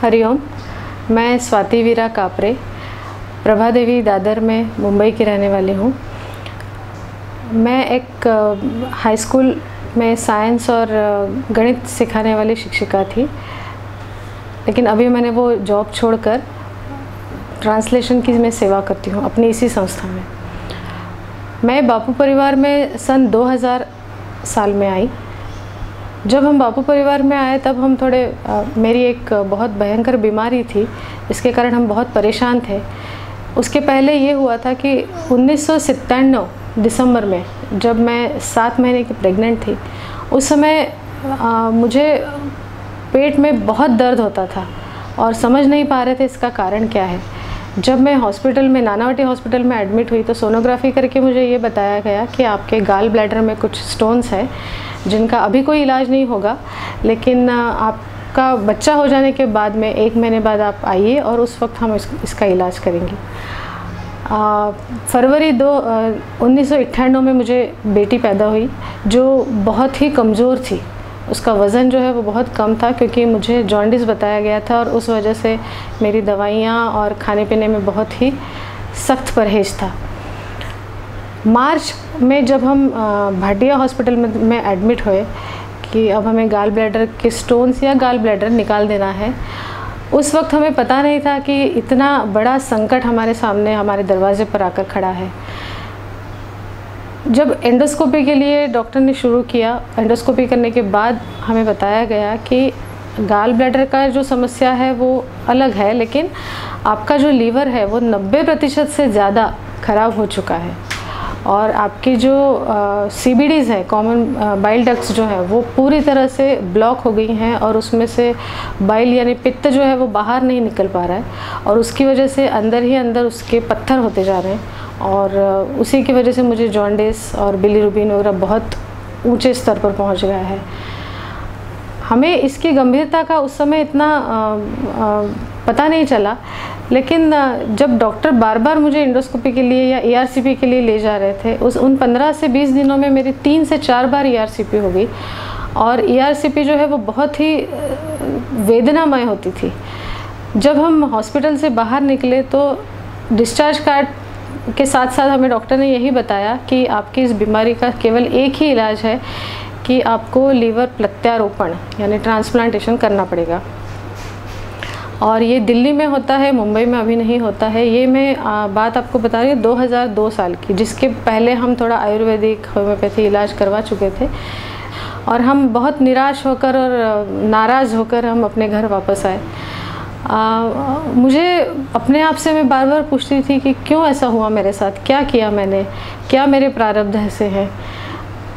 हरिओम मैं स्वाति वीरा कापरे, प्रभा देवी दादर में मुंबई की रहने वाली हूँ। मैं एक हाई स्कूल में साइंस और गणित सिखाने वाली शिक्षिका थी। लेकिन अभी मैंने वो जॉब छोड़कर ट्रांसलेशन की मैं सेवा करती हूँ, अपनी इसी संस्था में। मैं बापू परिवार में सन 2000 साल में आई। जब हम बापू परिवार में आए तब हम थोड़े अ, मेरी एक बहुत भयंकर बीमारी थी। इसके कारण हम बहुत परेशान थे। उसके पहले ये हुआ था कि उन्नीस दिसंबर में जब मैं सात महीने की प्रेग्नेंट थी उस समय अ, मुझे पेट में बहुत दर्द होता था और समझ नहीं पा रहे थे इसका कारण क्या है। जब मैं हॉस्पिटल में नानावटी हॉस्पिटल में एडमिट हुई तो सोनोग्राफी करके मुझे ये बताया गया कि आपके गाल ब्लैडर में कुछ स्टोन्स हैं जिनका अभी कोई इलाज नहीं होगा लेकिन आपका बच्चा हो जाने के बाद में एक महीने बाद आप आइए और उस वक्त हम इस, इसका इलाज करेंगे। फरवरी दो उन्नीस में मुझे बेटी पैदा हुई जो बहुत ही कमज़ोर थी। उसका वज़न जो है वो बहुत कम था क्योंकि मुझे जॉन्डिस बताया गया था और उस वजह से मेरी दवाइयाँ और खाने पीने में बहुत ही सख्त परहेज था। मार्च में जब हम भाटिया हॉस्पिटल में एडमिट हुए कि अब हमें गाल ब्लैडर के स्टोन्स या गाल ब्लैडर निकाल देना है, उस वक्त हमें पता नहीं था कि इतना बड़ा संकट हमारे सामने, हमारे दरवाजे पर आकर खड़ा है। जब एंडोस्कोपी के लिए डॉक्टर ने शुरू किया एंडोस्कोपी करने के बाद हमें बताया गया कि गाल ब्लैडर का जो समस्या है वो अलग है, लेकिन आपका जो लीवर है वो 90 प्रतिशत से ज़्यादा ख़राब हो चुका है। और आपकी जो सी बी डीज़ है कॉमन बाइल डक्ट्स जो है वो पूरी तरह से ब्लॉक हो गई हैं और उसमें से बाइल यानी पित्त जो है वो बाहर नहीं निकल पा रहा है और उसकी वजह से अंदर ही अंदर उसके पत्थर होते जा रहे हैं और उसी की वजह से मुझे जॉन्डिस और बिलीरुबिन वगैरह बहुत ऊँचे स्तर पर पहुँच गया है। हमें इसकी गंभीरता का उस समय इतना अ, अ, पता नहीं चला लेकिन जब डॉक्टर बार बार मुझे इंडोस्कोपी के लिए या ईआरसीपी के लिए ले जा रहे थे, उस उन 15 से 20 दिनों में मेरी तीन से चार बार ईआरसीपी हो गई। और ईआरसीपी जो है वो बहुत ही वेदनामय होती थी। जब हम हॉस्पिटल से बाहर निकले तो डिस्चार्ज कार्ड के साथ साथ हमें डॉक्टर ने यही बताया कि आपकी इस बीमारी का केवल एक ही इलाज है कि आपको लीवर प्रत्यारोपण, यानी ट्रांसप्लांटेशन करना पड़ेगा। और ये दिल्ली में होता है मुंबई में अभी नहीं होता है। ये मैं आ, बात आपको बता रही हूँ 2002 साल की जिसके पहले हम थोड़ा आयुर्वेदिक होम्योपैथी इलाज करवा चुके थे। और हम बहुत निराश होकर और नाराज़ होकर हम अपने घर वापस आए। आ, मुझे अपने आप से मैं बार बार पूछती थी कि क्यों ऐसा हुआ मेरे साथ? क्या किया मैंने? क्या मेरे प्रारब्ध ऐसे हैं?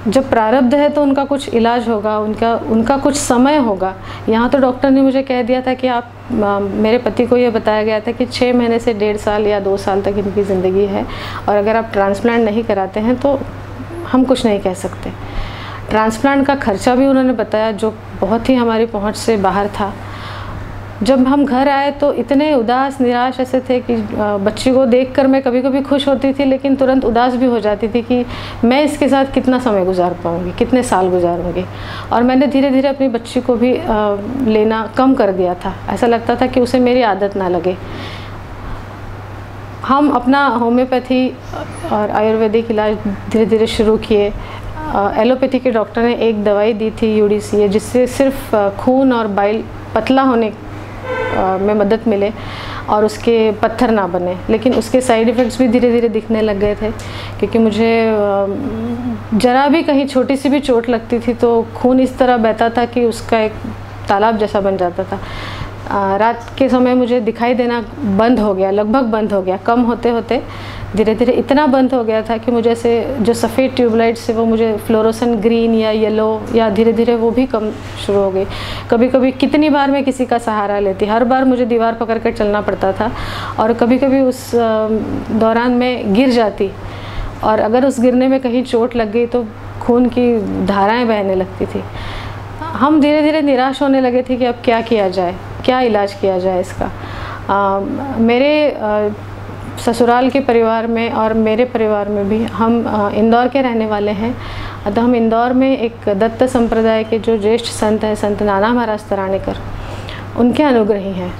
जब प्रारब्ध है तो उनका कुछ इलाज होगा उनका उनका कुछ समय होगा। यहाँ तो डॉक्टर ने मुझे कह दिया था कि आप आ, मेरे पति को ये बताया गया था कि छः महीने से डेढ़ साल या दो साल तक इनकी ज़िंदगी है और अगर आप ट्रांसप्लांट नहीं कराते हैं तो हम कुछ नहीं कह सकते। ट्रांसप्लांट का खर्चा भी उन्होंने बताया जो बहुत ही हमारी पहुँच से बाहर था। जब हम घर आए तो इतने उदास, निराश ऐसे थे कि बच्ची को देखकर मैं कभी कभी खुश होती थी, लेकिन तुरंत उदास भी हो जाती थी कि मैं इसके साथ कितना समय गुजार पाऊँगी, कितने साल गुजारूँगी और मैंने धीरे धीरे अपनी बच्ची को भी लेना कम कर दिया था। ऐसा लगता था कि उसे मेरी आदत ना लगे। हम अपना होम्योपैथी और आयुर्वेदिक इलाज धीरे धीरे शुरू किए। एलोपैथी के डॉक्टर ने एक दवाई दी थी यूडीसी, जिससे सिर्फ़ खून और बाइल पतला होने में मदद मिले और उसके पत्थर ना बने। लेकिन उसके साइड इफ़ेक्ट्स भी धीरे धीरे दिखने लग गए थे, क्योंकि मुझे जरा भी कहीं छोटी सी भी चोट लगती थी तो खून इस तरह बहता था कि उसका एक तालाब जैसा बन जाता था। रात के समय मुझे दिखाई देना बंद हो गया, लगभग बंद हो गया, कम होते होते धीरे धीरे इतना बंद हो गया था कि मुझे ऐसे जो सफ़ेद ट्यूबलाइट्स है वो मुझे फ्लोरोसन ग्रीन या येलो या धीरे धीरे वो भी कम शुरू हो गई कभी कभी कितनी बार मैं किसी का सहारा लेती, हर बार मुझे दीवार पकड़ कर चलना पड़ता था और कभी कभी उस दौरान मैं गिर जाती और अगर उस गिरने में कहीं चोट लग गई तो खून की धाराएँ बहने लगती थी। हम धीरे धीरे निराश होने लगे थे कि अब क्या किया जाए। क्या इलाज किया जाए इसका? आ, मेरे ससुराल के परिवार में और मेरे परिवार में भी हम इंदौर के रहने वाले हैं। अतः हम इंदौर में एक दत्त संप्रदाय के जो ज्येष्ठ संत हैं संत नाना महाराज तराणेकर उनके अनुग्रही हैं।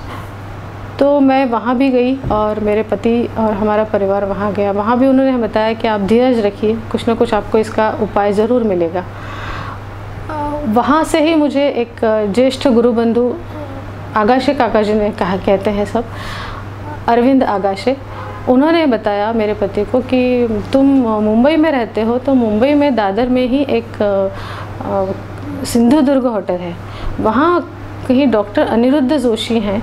तो मैं वहाँ भी गई और मेरे पति और हमारा परिवार वहाँ गया। वहाँ भी उन्होंने बताया कि आप धीरज रखिए कुछ ना कुछ आपको इसका उपाय ज़रूर मिलेगा। वहाँ से ही मुझे एक ज्येष्ठ गुरु बंधु आगाशे काका जी ने कहा, कहते हैं सब। अरविंद आगाशे, उन्होंने बताया मेरे पति को कि तुम मुंबई में रहते हो तो मुंबई में दादर में ही एक सिंधु दुर्ग होटल है। वहाँ कहीं डॉक्टर अनिरुद्ध जोशी हैं।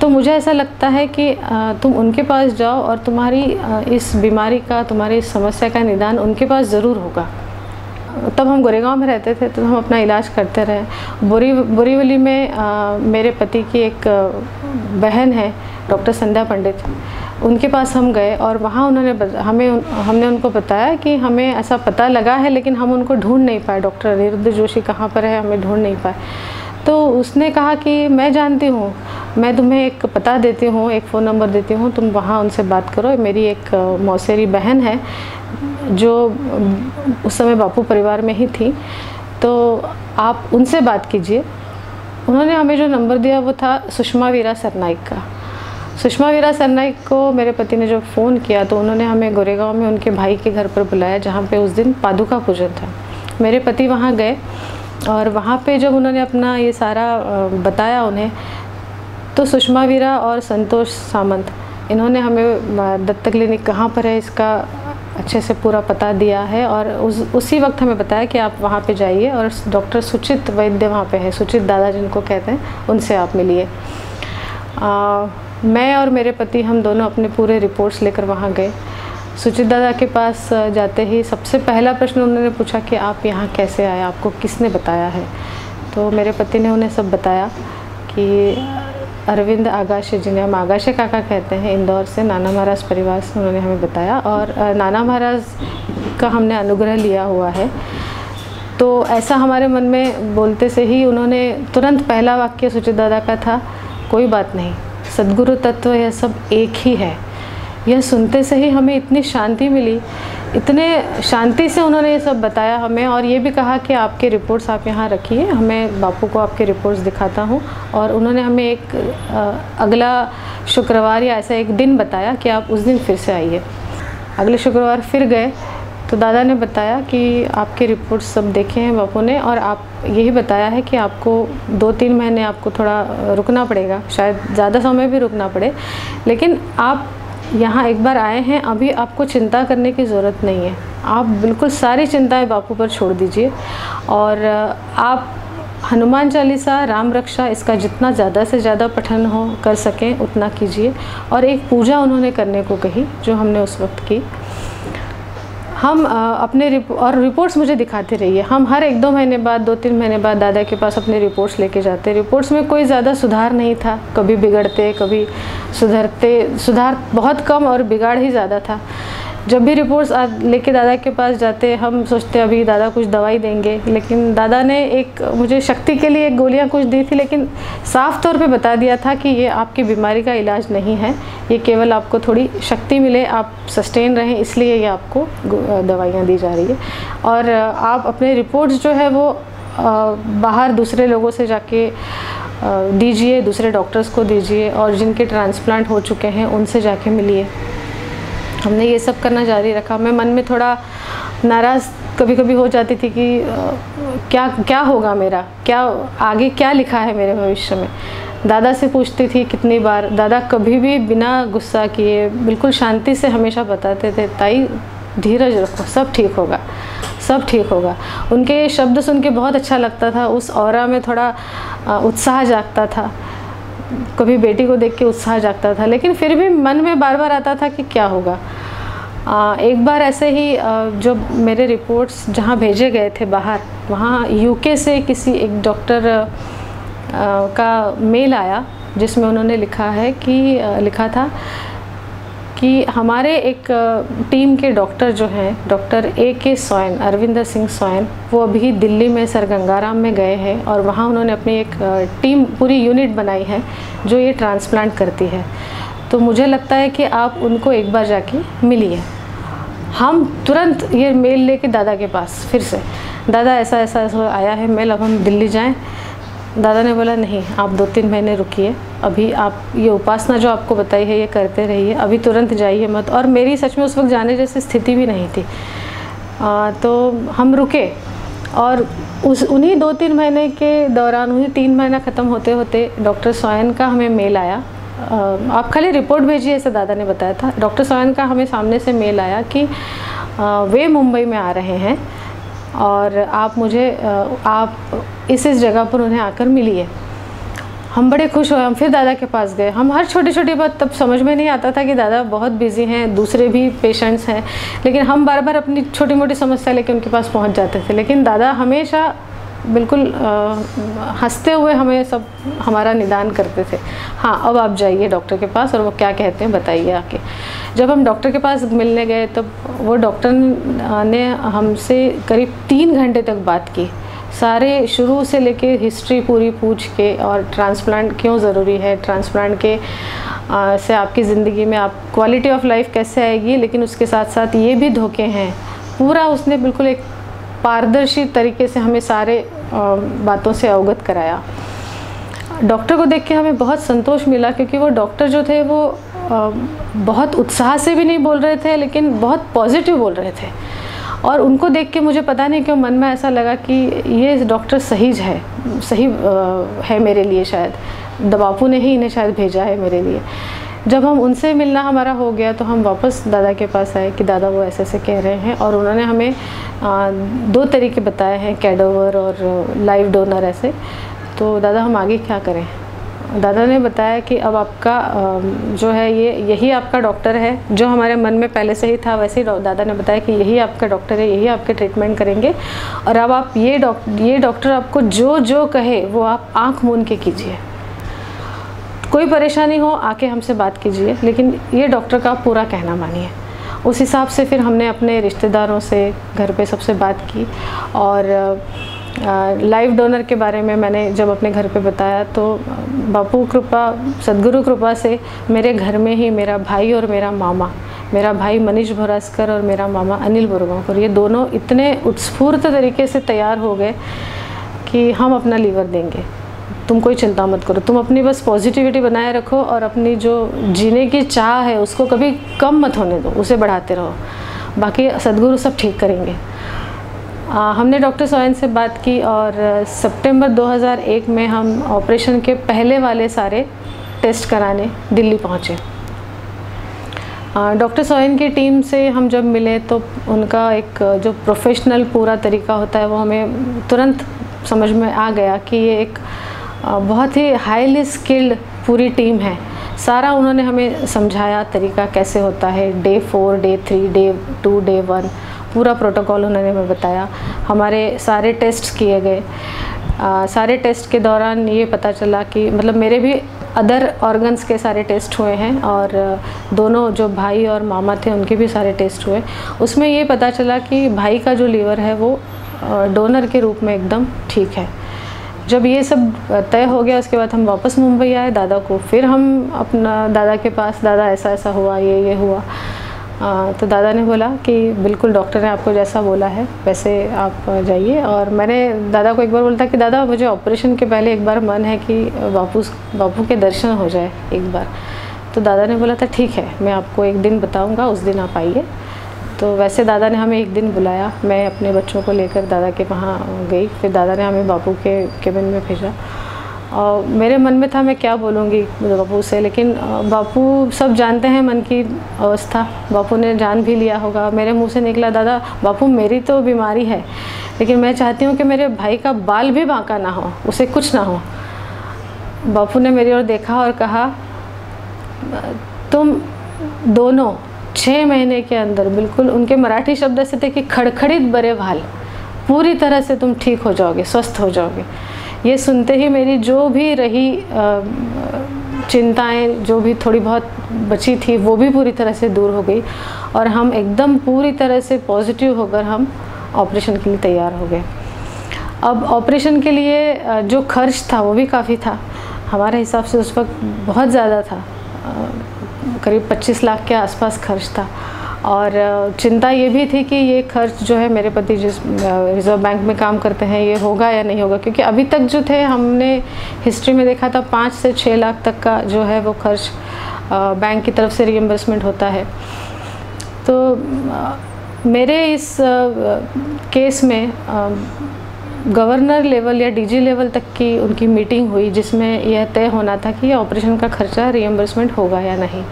तो मुझे ऐसा लगता है कि तुम उनके पास जाओ और तुम्हारी इस बीमारी का, तुम्हारी इस समस्या का निदान उनके पास ज़रूर होगा। तब हम गोरेगांव में रहते थे तो हम अपना इलाज करते रहे। बोरी बोरीवली में आ, मेरे पति की एक बहन है डॉक्टर संध्या पंडित। उनके पास हम गए और वहाँ उन्होंने हमें हमने उनको बताया कि हमें ऐसा पता लगा है लेकिन हम उनको ढूंढ नहीं पाए। डॉक्टर अनिरुद्ध जोशी कहाँ पर है हमें ढूंढ नहीं पाए। तो उसने कहा कि मैं जानती हूँ मैं तुम्हें एक पता देती हूँ एक फ़ोन नंबर देती हूँ तुम वहाँ उनसे बात करो। मेरी एक मौसेरी बहन है जो उस समय बापू परिवार में ही थी तो आप उनसे बात कीजिए। उन्होंने हमें जो नंबर दिया वो था सुषमा वीरा सरनाइक का। सुषमा वीरा सरनाइक को मेरे पति ने जब फ़ोन किया तो उन्होंने हमें गोरेगांव में उनके भाई के घर पर बुलाया, जहाँ पे उस दिन पादुका पूजन था। मेरे पति वहाँ गए और वहाँ पे जब उन्होंने अपना ये सारा बताया उन्हें तो सुषमा वीरा और संतोष सामंत, इन्होंने हमें दत्त क्लिनिक कहाँ पर है इसका अच्छे से पूरा पता दिया है और उस, उसी वक्त हमें बताया कि आप वहाँ पे जाइए और डॉक्टर सुचित वैद्य वहाँ पे है, सुचित दादा जिनको कहते हैं, उनसे आप मिलिए। मैं और मेरे पति हम दोनों अपने पूरे रिपोर्ट्स लेकर वहाँ गए। सुचित दादा के पास जाते ही सबसे पहला प्रश्न उन्होंने पूछा कि आप यहाँ कैसे आए, आपको किसने बताया है? तो मेरे पति ने उन्हें सब बताया कि अरविंद आगाशे जिन्हें हम आगाशे काका कहते हैं, इंदौर से नाना महाराज परिवार से उन्होंने हमें बताया और नाना महाराज का हमने अनुग्रह लिया हुआ है। तो ऐसा हमारे मन में बोलते से ही उन्होंने तुरंत पहला वाक्य सुचित दादा का था, कोई बात नहीं, सदगुरु तत्व यह सब एक ही है। यह सुनते से ही हमें इतनी शांति मिली। इतने शांति से उन्होंने ये सब बताया हमें और ये भी कहा कि आपके रिपोर्ट्स आप यहाँ रखिए, हमें बापू को आपके रिपोर्ट्स दिखाता हूँ। और उन्होंने हमें एक अगला शुक्रवार या ऐसा एक दिन बताया कि आप उस दिन फिर से आइए। अगले शुक्रवार फिर गए तो दादा ने बताया कि आपके रिपोर्ट्स सब देखे हैं बापू ने और आप यही बताया है कि आपको दो तीन महीने आपको थोड़ा रुकना पड़ेगा, शायद ज़्यादा समय भी रुकना पड़े। लेकिन आप यहाँ एक बार आए हैं, अभी आपको चिंता करने की ज़रूरत नहीं है। आप बिल्कुल सारी चिंताएँ बापू पर छोड़ दीजिए। और आप हनुमान चालीसा, राम रक्षा, इसका जितना ज़्यादा से ज़्यादा पठन हो, कर सकें, उतना कीजिए। और एक पूजा उन्होंने करने को कही, जो हमने उस वक्त की। हम अपने रिप, और रिपोर्ट्स मुझे दिखाते रहिए। हम हर एक दो महीने बाद दो तीन महीने बाद दादा के पास अपने रिपोर्ट्स लेके जाते। रिपोर्ट्स में कोई ज़्यादा सुधार नहीं था। कभी बिगड़ते कभी सुधरते सुधार बहुत कम और बिगाड़ ही ज़्यादा था। जब भी रिपोर्ट्स लेके दादा के पास जाते, हम सोचते, अभी दादा कुछ दवाई देंगे। लेकिन दादा ने एक, मुझे शक्ति के लिए एक गोलियाँ कुछ दी थी, लेकिन साफ़ तौर पे बता दिया था कि ये आपकी बीमारी का इलाज नहीं है। ये केवल आपको थोड़ी शक्ति मिले, आप सस्टेन रहें, इसलिए ये आपको दवाइयाँ दी जा रही है। और आप अपने रिपोर्ट्स जो है वो बाहर दूसरे लोगों से जाके दीजिए, दूसरे डॉक्टर्स को दीजिए, और जिनके ट्रांसप्लांट हो चुके हैं, उनसे जाके मिलिए। हमने ये सब करना जारी रखा। मैं मन में थोड़ा नाराज़ कभी कभी हो जाती थी कि क्या क्या होगा मेरा? क्या, आगे क्या लिखा है मेरे भविष्य में? दादा से पूछती थी कितनी बार। दादा कभी भी बिना गुस्सा किए बिल्कुल शांति से हमेशा बताते थे, ताई, धीरज रखो, सब ठीक होगा, सब ठीक होगा। उनके शब्द सुन के बहुत अच्छा लगता था। उस और में थोड़ा उत्साह जागता था। कभी बेटी को देख के उत्साह जागता था लेकिन फिर भी मन में बार बार आता था कि क्या होगा। आ, एक बार ऐसे ही जो मेरे रिपोर्ट्स जहाँ भेजे गए थे बाहर वहाँ यूके से किसी एक डॉक्टर का मेल आया जिसमें उन्होंने लिखा है कि लिखा था कि हमारे एक टीम के डॉक्टर जो हैं, डॉक्टर ए के सोयन अरविंदर सिंह सोयन, वो अभी दिल्ली में सर गंगाराम में गए हैं और वहाँ उन्होंने अपनी एक टीम, पूरी यूनिट बनाई है जो ये ट्रांसप्लांट करती है। तो मुझे लगता है कि आप उनको एक बार जाके मिलिए। हम तुरंत ये मेल लेके दादा के पास, फिर से, दादा ऐसा ऐसा आया है, मेल, अब हम दिल्ली जाएँ। दादा ने बोला नहीं आप दो तीन महीने रुकिए। अभी आप ये उपासना जो आपको बताई है ये करते रहिए। अभी तुरंत जाइए मत। और मेरी सच में उस वक्त जाने जैसी स्थिति भी नहीं थी। आ, तो हम रुके और उस उन्हीं दो तीन महीने के दौरान उन्हीं तीन महीना ख़त्म होते होते डॉक्टर सोयन का हमें मेल आया। आप खाली रिपोर्ट भेजिए ऐसे दादा ने बताया था। डॉक्टर सोयन का हमें सामने से मेल आया कि वे मुंबई में आ रहे हैं। और आप मुझे आप इस इस जगह पर उन्हें आकर मिलिए। हम बड़े खुश हुए, हम फिर दादा के पास गए। हम हर छोटी छोटी बात तब समझ में नहीं आता था कि दादा बहुत बिज़ी हैं, दूसरे भी पेशेंट्स हैं, लेकिन हम बार बार अपनी छोटी मोटी समस्या लेके उनके पास पहुँच जाते थे। लेकिन दादा हमेशा बिल्कुल हँसते हुए हमें सब हमारा निदान करते थे। हाँ अब आप जाइए डॉक्टर के पास और वो क्या कहते हैं बताइए आके। जब हम डॉक्टर के पास मिलने गए तब वो डॉक्टर ने हमसे करीब तीन घंटे तक बात की। सारे शुरू से लेके हिस्ट्री पूरी पूछ के और ट्रांसप्लांट क्यों ज़रूरी है ट्रांसप्लांट के आ, से आपकी ज़िंदगी में आप क्वालिटी ऑफ़ लाइफ कैसे आएगी लेकिन उसके साथ साथ ये भी धोखे हैं। पूरा उसने बिल्कुल एक पारदर्शी तरीके से हमें सारे बातों से अवगत कराया। डॉक्टर को देख के हमें बहुत संतोष मिला क्योंकि वो डॉक्टर जो थे वो बहुत उत्साह से भी नहीं बोल रहे थे, लेकिन बहुत पॉजिटिव बोल रहे थे। और उनको देख के मुझे पता नहीं क्यों मन में ऐसा लगा कि ये डॉक्टर सही है सही है मेरे लिए शायद। दबापू ने ही इन्हें शायद भेजा है मेरे लिए। जब हम उनसे मिलना हमारा हो गया तो हम वापस दादा के पास आए कि दादा वो ऐसे ऐसे कह रहे हैं और उन्होंने हमें आ, दो तरीके बताए हैं कैडोवर और लाइव डोनर ऐसे। तो दादा हम आगे क्या करें? दादा ने बताया कि अब आपका जो है ये यही आपका डॉक्टर है जो हमारे मन में पहले से ही था वैसे ही दादा ने बताया कि यही आपका डॉक्टर है यही आपके ट्रीटमेंट करेंगे। और अब आप ये डॉक्टर ये डॉक्टर आपको जो जो कहे वो आप आँख मून के कीजिए। कोई परेशानी हो, आके हमसे बात कीजिए। लेकिन ये डॉक्टर का पूरा कहना मानिए। उस हिसाब से फिर हमने अपने रिश्तेदारों से, घर पे सबसे बात की और लाइव डोनर के बारे में मैंने जब अपने घर पे बताया तो बापू कृपा, सदगुरु कृपा से मेरे घर में ही मेरा भाई और मेरा मामा, मेरा भाई मनीष भोरास्कर और मेरा मामा अनिल बुरगांवकर, ये दोनों इतने उत्स्फूर्त तरीके से तैयार हो गए कि हम अपना लीवर देंगे। तुम कोई चिंता मत करो। तुम अपनी बस पॉजिटिविटी बनाए रखो और अपनी जो जीने की चाह है उसको कभी कम मत होने दो उसे बढ़ाते रहो। बाकी सदगुरु सब ठीक करेंगे। आ, हमने डॉक्टर सोयन से बात की और सितंबर 2001 में हम ऑपरेशन के पहले वाले सारे टेस्ट कराने दिल्ली पहुँचे। डॉक्टर सोयन की टीम से हम जब मिले तो उनका एक जो प्रोफेशनल पूरा तरीका होता है वो हमें तुरंत समझ में आ गया कि ये एक बहुत ही हाईली स्किल्ड पूरी टीम है। सारा उन्होंने हमें समझाया तरीका कैसे होता है। Day four day three day two day one पूरा प्रोटोकॉल उन्होंने हमें बताया। हमारे सारे टेस्ट किए गए। सारे टेस्ट के दौरान ये पता चला कि मतलब मेरे भी अदर ऑर्गन्स के सारे टेस्ट हुए हैं और दोनों जो भाई और मामा थे, उनके भी सारे टेस्ट हुए। उसमें ये पता चला कि भाई का जो लीवर है वो डोनर के रूप में एकदम ठीक है। जब ये सब तय हो गया उसके बाद हम वापस मुंबई आए दादा को फिर हम अपना दादा के पास दादा ऐसा ऐसा हुआ ये ये हुआ। आ, तो दादा ने बोला कि बिल्कुल डॉक्टर ने आपको जैसा बोला है वैसे आप जाइए। और मैंने दादा को एक बार बोला था कि दादा मुझे ऑपरेशन के पहले एक बार मन है कि बापू बापू के दर्शन हो जाए एक बार। तो दादा ने बोला था ठीक है मैं आपको एक दिन बताऊँगा उस दिन आप आइए। तो वैसे दादा ने हमें एक दिन बुलाया। मैं अपने बच्चों को लेकर दादा के वहाँ गई। फिर दादा ने हमें बापू के केबिन में भेजा। और मेरे मन में था, मैं क्या बोलूँगी? बापू से, लेकिन बापू सब जानते हैं मन की अवस्था। बापू ने जान भी लिया होगा। मेरे मुँह से निकला, दादा बापू मेरी तो बीमारी है, लेकिन मैं चाहती हूँ कि मेरे भाई का बाल भी बांका ना हो, उसे कुछ ना हो। बापू ने मेरी ओर देखा और कहा, तुम दोनों छः महीने के अंदर बिल्कुल उनके मराठी शब्द ऐसे थे कि खड़खड़ित बरे भाल। पूरी तरह से तुम ठीक हो जाओगे, स्वस्थ हो जाओगे। ये सुनते ही मेरी जो भी रही चिंताएँ, जो भी थोड़ी बहुत बची थी, वो भी पूरी तरह से दूर हो गई और हम एकदम पूरी तरह से पॉजिटिव होकर हम ऑपरेशन के लिए तैयार हो गए। अब ऑपरेशन के लिए जो खर्च था वो भी काफ़ी था। हमारे हिसाब से उस वक्त बहुत ज़्यादा था। करीब 25 लाख के आसपास खर्च था। और चिंता ये भी थी कि ये खर्च जो है मेरे पति जिस रिज़र्व बैंक में काम करते हैं, ये होगा या नहीं होगा? क्योंकि अभी तक जो थे, हमने हिस्ट्री में देखा था, पाँच से छः लाख तक का जो है वो खर्च बैंक की तरफ़ से रियम्बर्समेंट होता है। तो मेरे इस केस में गवर्नर लेवल या डीजी लेवल तक की उनकी मीटिंग हुई, जिसमें यह तय होना था कि ऑपरेशन का खर्चा रियम्बर्समेंट होगा या नहीं।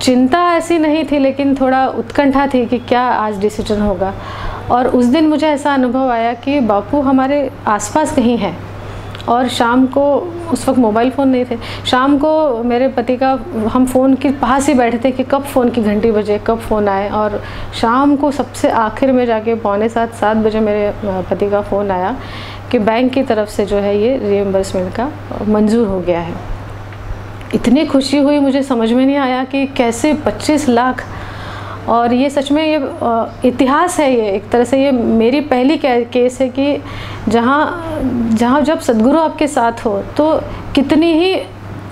चिंता ऐसी नहीं थी, लेकिन थोड़ा उत्कंठा थी कि क्या आज डिसीज़न होगा। और उस दिन मुझे ऐसा अनुभव आया कि बापू हमारे आसपास कहीं है। और शाम को, उस वक्त मोबाइल फ़ोन नहीं थे, शाम को मेरे पति का, हम फ़ोन के पास ही बैठे थे कि कब फ़ोन की घंटी बजे, कब फ़ोन आए और शाम को सबसे आखिर में जाके पौने सात सात बजे मेरे पति का फ़ोन आया कि बैंक की तरफ़ से जो है ये रियम्बर्समेंट का मंजूर हो गया है। इतनी खुशी हुई, मुझे समझ में नहीं आया कि कैसे 25 लाख और ये सच में ये इतिहास है ये। एक तरह से ये मेरी पहली केस है कि जहाँ जहाँ जब सदगुरु आपके साथ हो तो कितनी ही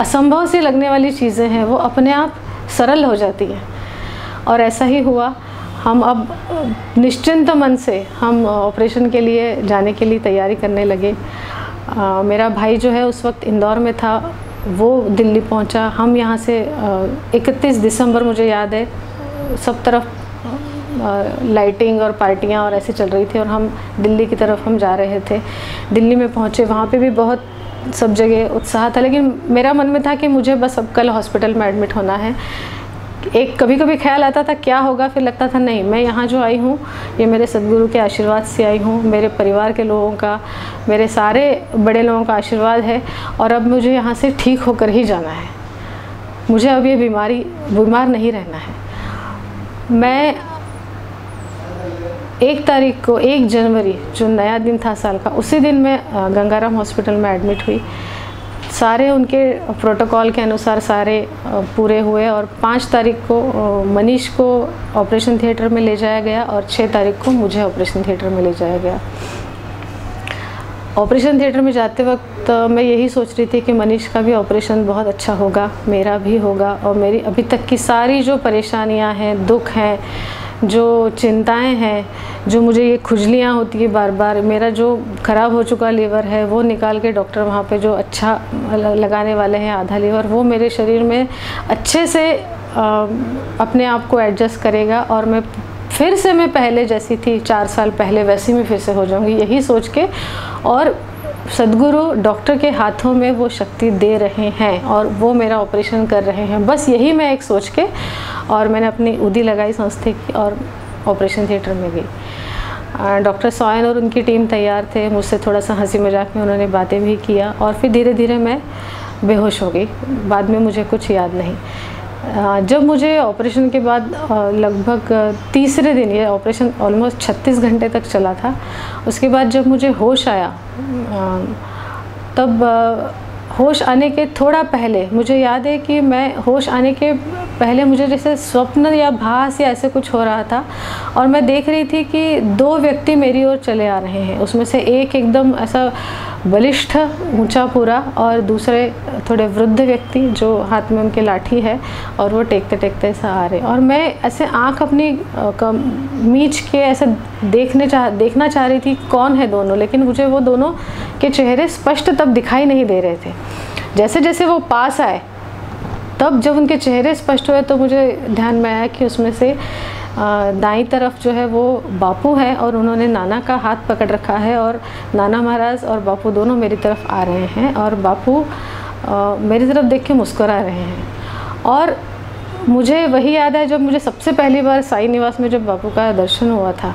असंभव सी लगने वाली चीज़ें हैं वो अपने आप सरल हो जाती हैं। और ऐसा ही हुआ हम अब निश्चिंत मन से हम ऑपरेशन के लिए जाने के लिए तैयारी करने लगे। आ, मेरा भाई जो है उस वक्त इंदौर में था वो दिल्ली पहुँचा। हम यहाँ से इकतीस दिसंबर मुझे याद है। सब तरफ़ लाइटिंग और पार्टियाँ और ऐसे चल रही थी और हम दिल्ली की तरफ़ हम जा रहे थे। दिल्ली में पहुँचे, वहाँ पे भी बहुत सब जगह उत्साह था, लेकिन मेरा मन में था कि मुझे बस अब कल हॉस्पिटल में एडमिट होना है। एक कभी कभी ख्याल आता था क्या होगा, फिर लगता था नहीं, मैं यहाँ जो आई हूँ, ये मेरे सदगुरु के आशीर्वाद से आई हूँ, मेरे परिवार के लोगों का, मेरे सारे बड़े लोगों का आशीर्वाद है और अब मुझे यहाँ से ठीक होकर ही जाना है। मुझे अब ये बीमारी, बीमार नहीं रहना है। मैं एक तारीख को, एक जनवरी, जो नया दिन था साल का, उसी दिन मैं गंगाराम हॉस्पिटल में एडमिट हुई। सारे उनके प्रोटोकॉल के अनुसार सारे पूरे हुए और पाँच तारीख को मनीष को ऑपरेशन थिएटर में ले जाया गया और छः तारीख को मुझे ऑपरेशन थिएटर में ले जाया गया। ऑपरेशन थिएटर में जाते वक्त मैं यही सोच रही थी कि मनीष का भी ऑपरेशन बहुत अच्छा होगा, मेरा भी होगा और मेरी अभी तक की सारी जो परेशानियाँ हैं, दुख हैं, जो चिंताएँ हैं, जो मुझे ये खुजलियाँ होती है बार बार मेरा जो ख़राब हो चुका लीवर है, वो निकाल के डॉक्टर वहाँ पे जो अच्छा लगाने वाले हैं आधा लीवर, वो मेरे शरीर में अच्छे से अपने आप को एडजस्ट करेगा और मैं फिर से मैं पहले जैसी थी, चार साल पहले वैसी मैं फिर से हो जाऊँगी, यही सोच के। और सदगुरु डॉक्टर के हाथों में वो शक्ति दे रहे हैं और वो मेरा ऑपरेशन कर रहे हैं। बस यही मैं एक सोच के और मैंने अपनी उदी लगाई संस्थे की और ऑपरेशन थिएटर में गई। डॉक्टर सोयन और उनकी टीम तैयार थे, मुझसे थोड़ा सा हँसी मज़ाक में उन्होंने बातें भी किया और फिर धीरे धीरे मैं बेहोश हो गई। बाद में मुझे कुछ याद नहीं। जब मुझे ऑपरेशन के बाद लगभग तीसरे दिन, ये ऑपरेशन ऑलमोस्ट 36 घंटे तक चला था। उसके बाद जब मुझे होश आया तब होश आने के थोड़ा पहले, मुझे याद है कि मैं होश आने के पहले मुझे जैसे स्वप्न या भास या ऐसे कुछ हो रहा था और मैं देख रही थी कि दो व्यक्ति मेरी ओर चले आ रहे हैं। उसमें से एक एकदम ऐसा बलिष्ठ ऊँचा पूरा और दूसरे थोड़े वृद्ध व्यक्ति जो हाथ में उनके लाठी है और वो टेकते टेकते ऐसा आ रहे और मैं ऐसे आँख अपनी मीच के ऐसे देखने चाह, देखना चाह रही थी कौन है दोनों, लेकिन मुझे वो दोनों के चेहरे स्पष्ट तब दिखाई नहीं दे रहे थे। जैसे जैसे वो पास आए, तब जब उनके चेहरे स्पष्ट हुए तो मुझे ध्यान में आया कि उसमें से दाई तरफ़ जो है वो बापू है और उन्होंने नाना का हाथ पकड़ रखा है और नाना महाराज और बापू दोनों मेरी तरफ़ आ रहे हैं और बापू मेरी तरफ़ देख के मुस्करा रहे हैं। और मुझे वही याद है जब मुझे सबसे पहली बार साई निवास में जब बापू का दर्शन हुआ था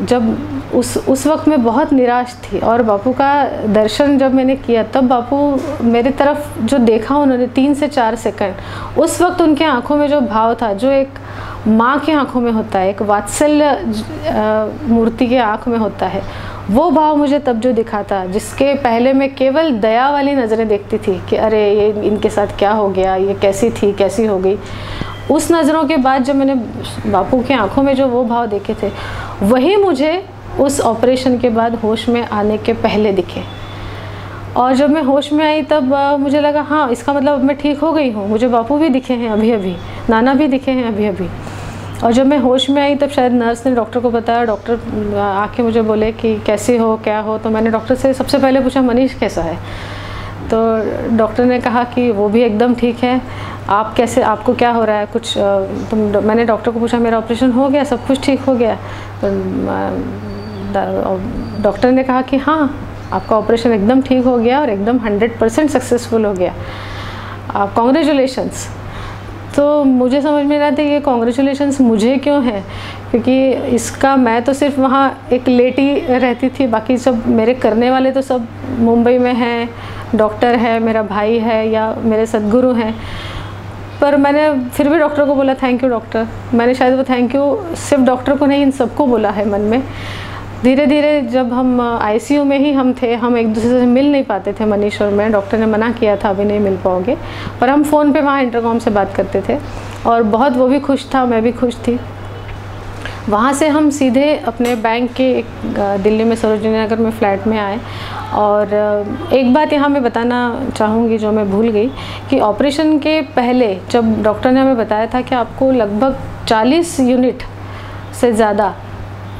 जब उस उस वक्त मैं बहुत निराश थी और बापू का दर्शन जब मैंने किया, तब बापू मेरी तरफ़ जो देखा उन्होंने तीन से चार सेकंड, उस वक्त उनके आँखों में जो भाव था, जो एक माँ के आँखों में होता है, एक वात्सल्य मूर्ति के आँख में होता है, वो भाव मुझे तब जो दिखा था जिसके पहले मैं केवल दया वाली नज़रें देखती थी कि अरे ये इनके साथ क्या हो गया, ये कैसी थी, कैसी हो गई। उस नज़रों के बाद जब मैंने बापू की आँखों में जो वो भाव देखे थे, वही मुझे उस ऑपरेशन के बाद होश में आने के पहले दिखे। और जब मैं होश में आई, तब मुझे लगा हाँ इसका मतलब मैं ठीक हो गई हूँ। मुझे बापू भी दिखे हैं अभी अभी नाना भी दिखे हैं अभी अभी और जब मैं होश में आई, तब शायद नर्स ने डॉक्टर को बताया। डॉक्टर आके मुझे बोले कि, कैसे हो, क्या हो? तो मैंने डॉक्टर से सबसे पहले पूछा, मनीष, कैसा है? तो डॉक्टर ने कहा कि वो भी एकदम ठीक है। आप कैसे, आपको क्या हो रहा है? कुछ तो मैंने डॉक्टर को पूछा, मेरा ऑपरेशन हो गया, सब कुछ ठीक हो गया? तो डॉक्टर ने कहा कि हाँ आपका ऑपरेशन एकदम ठीक हो गया और एकदम हंड्रेड परसेंट सक्सेसफुल हो गया। आप कॉन्ग्रेचुलेशंस तो मुझे समझ में रहा था ये कॉन्ग्रेचुलेशंस मुझे क्यों है? क्योंकि इसका, मैं तो सिर्फ़ वहाँ एक लेटी रहती थी, बाकी सब मेरे करने वाले तो सब मुंबई में हैं डॉक्टर है, मेरा भाई है या मेरे सदगुरु हैं। पर मैंने फिर भी डॉक्टर को बोला थैंक यू डॉक्टर मैंने शायद वो थैंक यू सिर्फ़ डॉक्टर को नहीं, इन सबको बोला है मन में। धीरे धीरे जब हम आईसीयू में ही हम थे, हम एक दूसरे से मिल नहीं पाते थे मनीष और मैं। डॉक्टर ने मना किया था, अभी नहीं मिल पाओगे। पर हम फ़ोन पे वहाँ इंटरकॉम से बात करते थे। और बहुत वो भी खुश था, मैं भी खुश थी। वहाँ से हम सीधे अपने बैंक के एक दिल्ली में सरोजनी नगर में फ़्लैट में आए। और एक बात यहाँ मैं बताना चाहूँगी जो मैं भूल गई कि ऑपरेशन के पहले जब डॉक्टर ने हमें बताया था कि आपको लगभग 40 यूनिट से ज़्यादा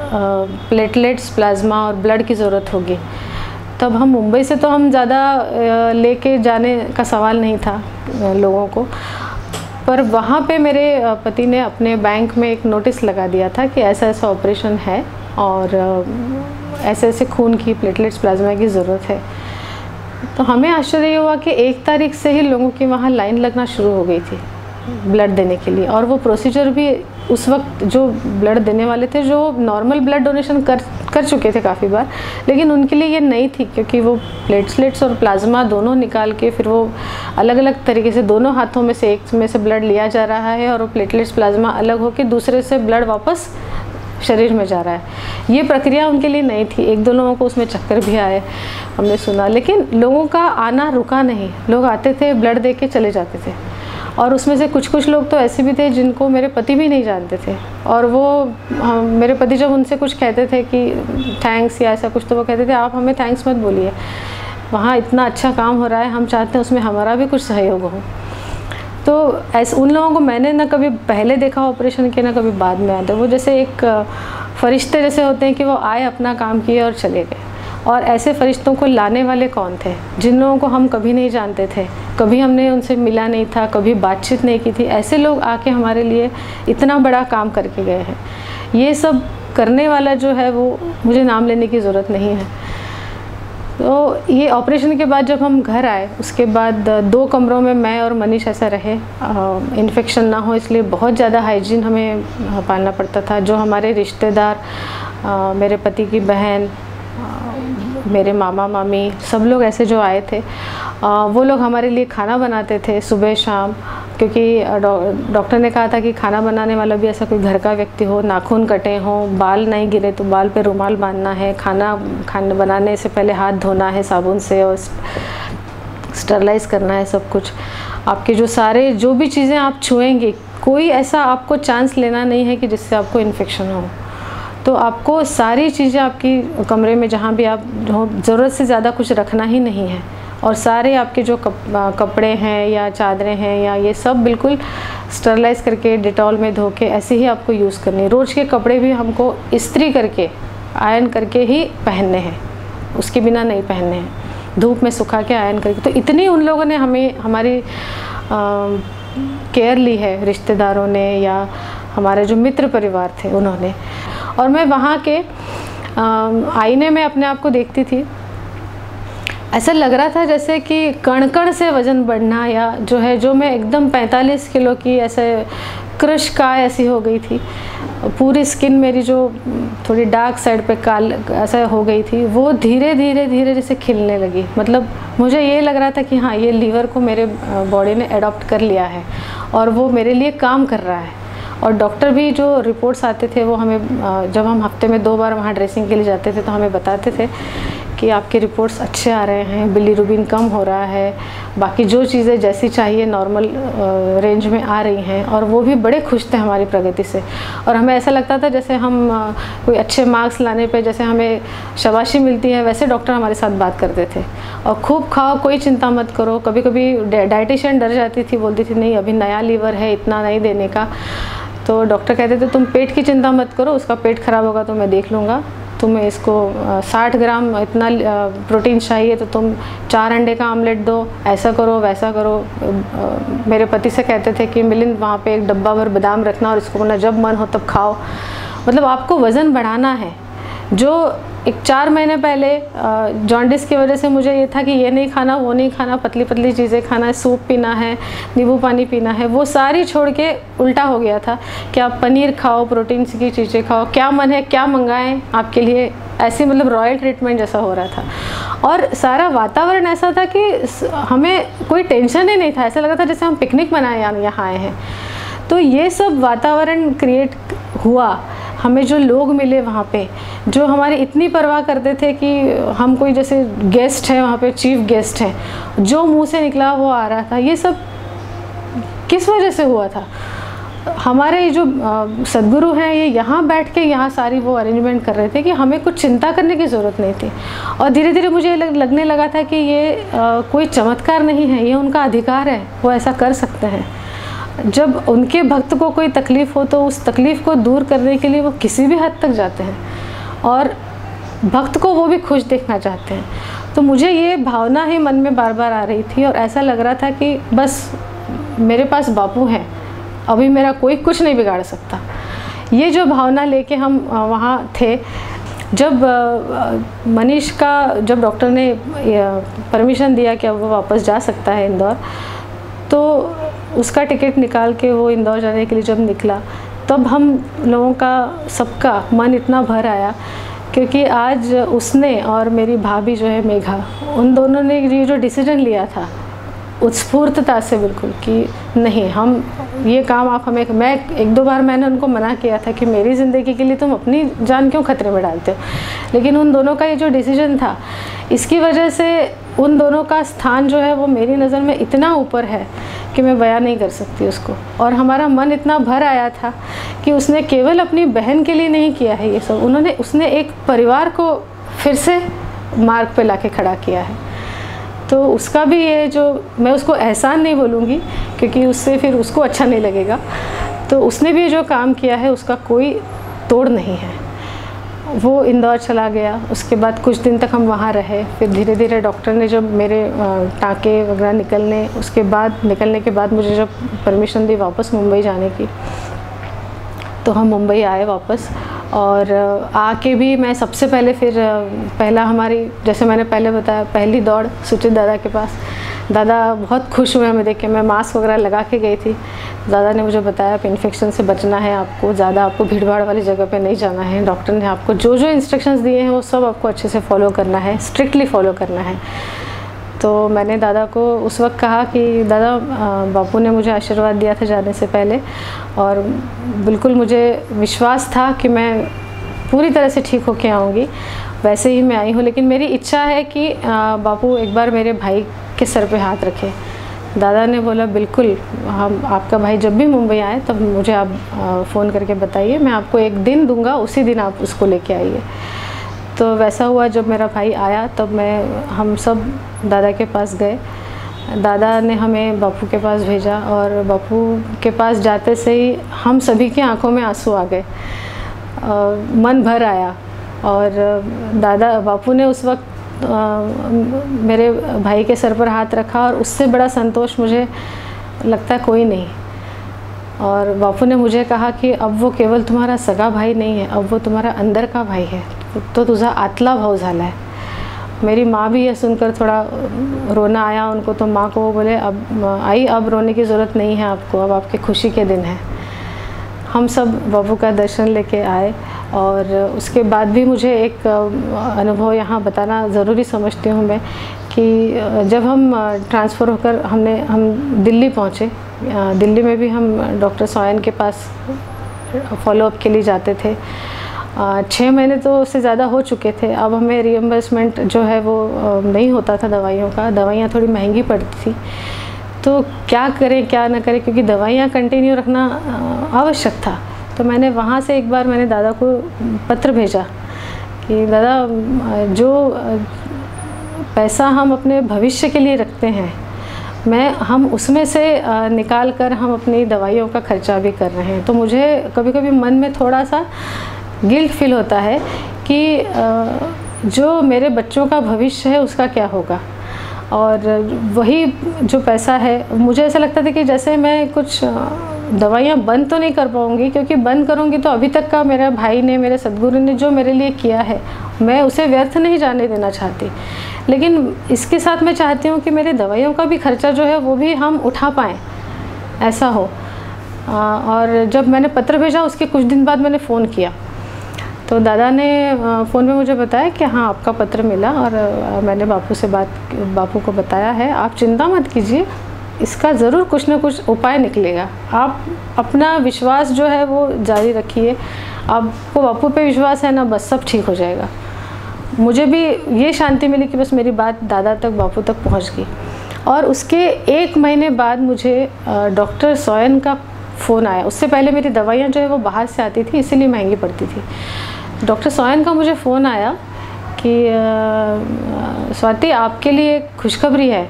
प्लेटलेट्स प्लाज्मा और ब्लड की ज़रूरत होगी। तब हम मुंबई से तो हम ज़्यादा लेके जाने का सवाल नहीं था लोगों को। पर वहाँ पे मेरे पति ने अपने बैंक में एक नोटिस लगा दिया था कि ऐसा ऐसा ऑपरेशन है और ऐसे ऐसे खून की प्लेटलेट्स प्लाज्मा की ज़रूरत है। तो हमें आश्चर्य हुआ कि एक तारीख से ही लोगों की वहाँ लाइन लगना शुरू हो गई थी ब्लड देने के लिए। और वो प्रोसीजर भी उस वक्त जो ब्लड देने वाले थे, जो नॉर्मल ब्लड डोनेशन कर कर चुके थे काफ़ी बार, लेकिन उनके लिए ये नहीं थी, क्योंकि वो प्लेटलेट्स और प्लाज्मा दोनों निकाल के फिर वो अलग अलग तरीके से दोनों हाथों में से, एक में से ब्लड लिया जा रहा है और वो प्लेटलेट्स प्लाज्मा अलग होकर दूसरे से ब्लड वापस शरीर में जा रहा है। ये प्रक्रिया उनके लिए नहीं थी। एक दो लोगों को उसमें चक्कर भी आए, हमने सुना। लेकिन लोगों का आना रुका नहीं। लोग आते थे ब्लड दे के चले जाते थे। और उसमें से कुछ कुछ लोग तो ऐसे भी थे जिनको मेरे पति भी नहीं जानते थे। और वो हाँ, मेरे पति जब उनसे कुछ कहते थे कि थैंक्स या ऐसा कुछ तो वो कहते थे आप हमें थैंक्स मत बोलिए। वहाँ इतना अच्छा काम हो रहा है हम चाहते हैं उसमें हमारा भी कुछ सहयोग हो। तो ऐसे उन लोगों को मैंने ना कभी पहले देखा ऑपरेशन के ना कभी बाद में आते वो जैसे एक फरिश्ते जैसे होते हैं कि वो आए अपना काम किए और चले गए। और ऐसे फरिश्तों को लाने वाले कौन थे? जिन लोगों को हम कभी नहीं जानते थे, कभी हमने उनसे मिला नहीं था, कभी बातचीत नहीं की थी, ऐसे लोग आके हमारे लिए इतना बड़ा काम करके गए हैं। ये सब करने वाला जो है वो मुझे नाम लेने की ज़रूरत नहीं है। तो ये ऑपरेशन के बाद जब हम घर आए, उसके बाद दो कमरों में मैं और मनीष ऐसा रहे। इन्फेक्शन ना हो इसलिए बहुत ज़्यादा हाइजीन हमें पालना पड़ता था। जो हमारे रिश्तेदार मेरे पति की बहन मेरे मामा मामी सब लोग ऐसे जो आए थे आ, वो लोग हमारे लिए खाना बनाते थे सुबह शाम क्योंकि डॉक्टर ने कहा था कि खाना बनाने वाला भी ऐसा कोई घर का व्यक्ति हो नाखून कटे हों बाल नहीं गिरे तो बाल पे रुमाल बांधना है खाना खाने बनाने से पहले हाथ धोना है साबुन से और स्टरलाइज करना है सब कुछ। आपके जो सारे जो भी चीज़ें आप छुएँगे कोई ऐसा आपको चांस लेना नहीं है कि जिससे आपको इन्फेक्शन हो। तो आपको सारी चीज़ें आपकी कमरे में जहाँ भी आप ज़रूरत से ज़्यादा कुछ रखना ही नहीं है। और सारे आपके जो कप, कपड़े हैं या चादरें हैं या ये सब बिल्कुल स्टरलाइज करके डिटॉल में धो के ऐसे ही आपको यूज़ करनी है। रोज़ के कपड़े भी हमको इस्त्री करके आयन करके ही पहनने हैं। उसके बिना नहीं पहनने हैं। धूप में सुखा के आयन करके। तो इतनी उन लोगों ने हमें हमारी केयर ली है रिश्तेदारों ने या हमारे जो मित्र परिवार थे उन्होंने। और मैं वहाँ के आईने में अपने आप को देखती थी। ऐसा लग रहा था जैसे कि कण कण से वज़न बढ़ना या जो है, जो मैं एकदम 45 किलो की ऐसे क्रश का ऐसी हो गई थी। पूरी स्किन मेरी जो थोड़ी डार्क साइड पे काल, ऐसा हो गई थी, वो धीरे धीरे धीरे जैसे खिलने लगी। मतलब मुझे ये लग रहा था कि हाँ ये लीवर को मेरे बॉडी ने अडॉप्ट कर लिया है और वो मेरे लिए काम कर रहा है। और डॉक्टर भी जो रिपोर्ट्स आते थे, वो हमें जब हम हफ़्ते में दो बार वहाँ ड्रेसिंग के लिए जाते थे तो हमें बताते थे कि आपके रिपोर्ट्स अच्छे आ रहे हैं, बिलीरुबिन कम हो रहा है, बाकी जो चीज़ें जैसी चाहिए, नॉर्मल रेंज में आ रही हैं, और वो भी बड़े खुश थे हमारी प्रगति से। और हमें ऐसा लगता था जैसे हम कोई अच्छे मार्क्स लाने पे, जैसे हमें शबाशी मिलती है, वैसे डॉक्टर हमारे साथ बात करते थे। और खूब खाओ, कोई चिंता मत करो कभी कभी डाइटिशियन डर जाती थी, बोलती थी, नहीं, अभी नया लीवर है, इतना नहीं देने का। तो डॉक्टर कहते थे, तुम पेट की चिंता मत करो, उसका पेट खराब होगा तो मैं देख लूँगा। तुम्हें इसको 60 ग्राम इतना प्रोटीन चाहिए तो तुम चार अंडे का आमलेट दो, ऐसा करो, वैसा करो। मेरे पति से कहते थे कि, मिलिंद, वहाँ पे एक डब्बा भर बादाम रखना और इसको बोलना, जब मन हो तब खाओ। मतलब आपको वज़न बढ़ाना है। जो एक चार महीने पहले जॉन्डिस की वजह से मुझे ये था कि ये नहीं खाना, वो नहीं खाना पतली पतली चीज़ें खाना है सूप पीना है, नींबू पानी पीना है, वो सारी छोड़ के उल्टा हो गया था कि आप पनीर खाओ प्रोटीन की चीज़ें खाओ, क्या मन है, क्या मंगाएँ, आपके लिए ऐसी मतलब रॉयल ट्रीटमेंट जैसा हो रहा था। और सारा वातावरण ऐसा था कि हमें कोई टेंशन ही नहीं था, ऐसा लगा था जैसे हम पिकनिक मनाए यहाँ आए हैं। तो ये सब वातावरण क्रिएट हुआ हमें जो लोग मिले वहाँ पे जो हमारी इतनी परवाह करते थे कि हम कोई जैसे गेस्ट हैं वहाँ पे चीफ गेस्ट हैं जो मुँह से निकला वो आ रहा था। ये सब किस वजह से हुआ था? हमारे जो सदगुरु हैं ये यहाँ बैठ के यहाँ सारी वो अरेंजमेंट कर रहे थे कि हमें कुछ चिंता करने की ज़रूरत नहीं थी। और धीरे धीरे मुझे लग, लगने लगा था कि ये आ, कोई चमत्कार नहीं है ये उनका अधिकार है वो ऐसा कर सकते हैं। जब उनके भक्त को कोई तकलीफ़ हो तो उस तकलीफ़ को दूर करने के लिए वो किसी भी हद तक जाते हैं। और भक्त को वो भी खुश देखना चाहते हैं। तो मुझे ये भावना ही मन में बार बार आ रही थी और ऐसा लग रहा था कि बस मेरे पास बापू हैं, अभी मेरा कोई कुछ नहीं बिगाड़ सकता। ये जो भावना लेके हम वहाँ थे, जब मनीष का, जब डॉक्टर ने परमिशन दिया कि अब वो वापस जा सकता है इंदौर तो उसका टिकट निकाल के वो इंदौर जाने के लिए जब निकला, तब हम लोगों का सबका मन इतना भर आया क्योंकि आज उसने और मेरी भाभी जो है मेघा, उन दोनों ने ये जो डिसीज़न लिया था, उत्स्फूर्तता से बिल्कुल कि नहीं, हम ये काम आप हमें, मैं एक दो बार मैंने उनको मना किया था कि मेरी ज़िंदगी के लिए तुम अपनी जान क्यों खतरे में डालते हो? लेकिन उन दोनों का ये जो डिसीज़न था, इसकी वजह से उन दोनों का स्थान जो है वो मेरी नज़र में इतना ऊपर है कि मैं बयान नहीं कर सकती उसको। और हमारा मन इतना भर आया था कि उसने केवल अपनी बहन के लिए नहीं किया है ये सब। उन्होंने, उसने एक परिवार को फिर से मार्ग पे लाके खड़ा किया है। तो उसका भी ये जो, मैं उसको एहसान नहीं बोलूँगी क्योंकि उससे फिर उसको अच्छा नहीं लगेगा। तो उसने भी जो काम किया है उसका कोई तोड़ नहीं है। वो इंदौर चला गया। उसके बाद कुछ दिन तक हम वहाँ रहे। फिर धीरे धीरे डॉक्टर ने जब मेरे टाँके वगैरह निकलने, उसके बाद, निकलने के बाद मुझे जब परमिशन दी वापस मुंबई जाने की तो हम मुंबई आए वापस। और आके भी मैं सबसे पहले फिर पहला हमारी, जैसे मैंने पहले बताया, पहली दौड़ सुचित दादा के पास। दादा बहुत खुश हुए हमें देख के। मैं मास्क वगैरह लगा के गई थी। दादा ने मुझे बताया कि इन्फेक्शन से बचना है आपको, ज़्यादा आपको भीड़ भाड़ वाली जगह पे नहीं जाना है। डॉक्टर ने आपको जो जो इंस्ट्रक्शंस दिए हैं, वो सब आपको अच्छे से फॉलो करना है स्ट्रिक्टली फॉलो करना है। तो मैंने दादा को उस वक्त कहा कि, दादा बापू ने मुझे आशीर्वाद दिया था जाने से पहले और बिल्कुल मुझे विश्वास था कि मैं पूरी तरह से ठीक होके आऊँगी। वैसे ही मैं आई हूँ, लेकिन मेरी इच्छा है कि बापू एक बार मेरे भाई के सर पे हाथ रखे। दादा ने बोला, बिल्कुल, हम, आपका भाई जब भी मुंबई आए, तब मुझे आप फ़ोन करके बताइए, मैं आपको एक दिन दूँगा, उसी दिन आप उसको लेके आइए। तो वैसा हुआ, जब मेरा भाई आया, तब मैं, हम सब दादा के पास गए। दादा ने हमें बापू के पास भेजा और बापू के पास जाते से ही हम सभी की आँखों में आँसू आ गए। मन भर आया और दादा, बापू ने उस वक्त मेरे भाई के सर पर हाथ रखा और उससे बड़ा संतोष मुझे लगता है कोई नहीं। और बापू ने मुझे कहा कि अब वो केवल तुम्हारा सगा भाई नहीं है, अब वो तुम्हारा अंदर का भाई है। तो तुझा आतला भाव झाला है। मेरी माँ भी यह सुनकर थोड़ा रोना आया उनको तो माँ को वो बोले, अब, आई, अब रोने की ज़रूरत नहीं है आपको, अब आपके खुशी के दिन हैं। हम सब बाबू का दर्शन लेके आए। और उसके बाद भी मुझे एक अनुभव यहाँ बताना ज़रूरी समझती हूँ मैं कि जब हम ट्रांसफ़र होकर हमने, हम दिल्ली पहुँचे दिल्ली में भी हम डॉक्टर सोयन के पास फॉलोअप के लिए जाते थे। छः महीने तो उससे ज़्यादा हो चुके थे। अब हमें रीएम्बर्समेंट जो है वो नहीं होता था दवाइयों का। दवाइयाँ थोड़ी महँगी पड़ती थी। तो क्या करें, क्या ना करें, क्योंकि दवाइयाँ कंटिन्यू रखना आवश्यक था। तो मैंने वहाँ से एक बार मैंने दादा को पत्र भेजा कि, दादा, जो, पैसा हम अपने भविष्य के लिए रखते हैं, मैं, हम उसमें से निकाल कर हम अपनी दवाइयों का खर्चा भी कर रहे हैं। तो मुझे कभी कभी मन में थोड़ा सा गिल्ट फील होता है कि जो मेरे बच्चों का भविष्य है उसका क्या होगा? और वही जो पैसा है, मुझे ऐसा लगता था कि जैसे मैं कुछ दवाइयाँ बंद तो नहीं कर पाऊँगी, क्योंकि बंद करूँगी तो अभी तक का मेरा भाई ने, मेरे सदगुरु ने जो मेरे लिए किया है, मैं उसे व्यर्थ नहीं जाने देना चाहती। लेकिन इसके साथ मैं चाहती हूँ कि मेरे दवाइयों का भी खर्चा जो है वो भी हम उठा पाएँ, ऐसा हो। और जब मैंने पत्र भेजा, उसके कुछ दिन बाद मैंने फ़ोन किया। तो दादा ने फ़ोन में मुझे बताया कि हाँ आपका पत्र मिला और मैंने बापू से बात, बापू को बताया है। आप चिंता मत कीजिए। इसका ज़रूर कुछ ना कुछ उपाय निकलेगा। आप अपना विश्वास जो है वो जारी रखिए। आपको बापू पे विश्वास है ना, बस सब ठीक हो जाएगा। मुझे भी ये शांति मिली कि बस मेरी बात दादा तक, बापू तक पहुँच गई। और उसके एक महीने बाद मुझे डॉक्टर सोयन का फ़ोन आया। उससे पहले मेरी दवाइयाँ जो है वो बाहर से आती थी, इसीलिए महँगी पड़ती थी। डॉक्टर सोयन का मुझे फ़ोन आया कि स्वाति आपके लिए खुशखबरी है।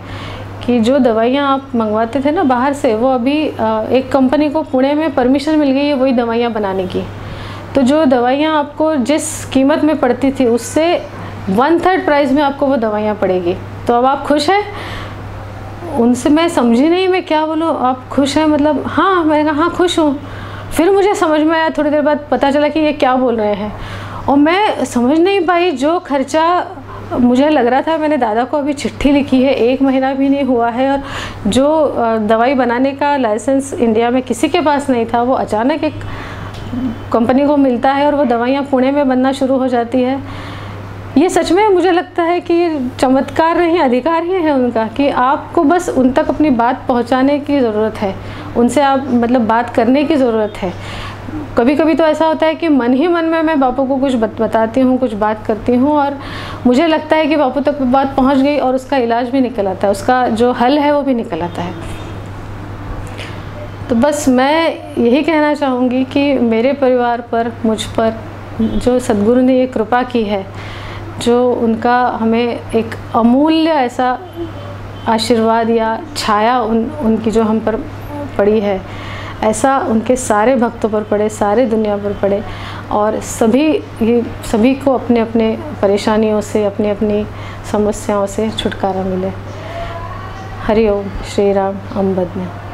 कि जो दवाइयाँ आप मंगवाते थे ना बाहर से, वो अभी एक कंपनी को पुणे में परमिशन मिल गई है वही दवाइयाँ बनाने की। तो जो दवाइयाँ आपको जिस कीमत में पड़ती थी, उससे वन थर्ड प्राइस में आपको वो दवाइयाँ पड़ेगी। तो अब आप खुश हैं? उनसे मैं समझी नहीं मैं क्या बोलूँ, आप खुश हैं? मतलब हाँ मैंने कहा हाँ खुश हूँ। फिर मुझे समझ में आया, थोड़ी देर बाद पता चला कि ये क्या बोल रहे हैं। और मैं समझ नहीं पाई, जो खर्चा मुझे लग रहा था मैंने दादा को अभी चिट्ठी लिखी है, एक महीना भी नहीं हुआ है और जो दवाई बनाने का लाइसेंस इंडिया में किसी के पास नहीं था, वो अचानक एक कंपनी को मिलता है और वो दवाइयाँ पुणे में बनना शुरू हो जाती है। ये सच में मुझे लगता है कि चमत्कार नहीं, अधिकार ही है उनका कि आपको बस उन तक अपनी बात पहुँचाने की ज़रूरत है, उनसे आप मतलब बात करने की ज़रूरत है। कभी कभी तो ऐसा होता है कि मन ही मन में मैं बापू को कुछ बत, बताती हूँ कुछ बात करती हूँ और मुझे लगता है कि बापू तक बात पहुँच गई और उसका इलाज भी निकल आता है उसका जो हल है वो भी निकल आता है। तो बस मैं यही कहना चाहूँगी कि मेरे परिवार पर मुझ पर जो सदगुरु ने ये कृपा की है जो उनका हमें एक अमूल्य ऐसा आशीर्वाद या छाया उन उनकी जो हम पर पड़ी है ऐसा उनके सारे भक्तों पर पड़े, सारे दुनिया पर पड़े और सभी ये सभी को अपने अपने परेशानियों से अपनी अपनी समस्याओं से छुटकारा मिले। हरिओम श्री राम, अम्बद में।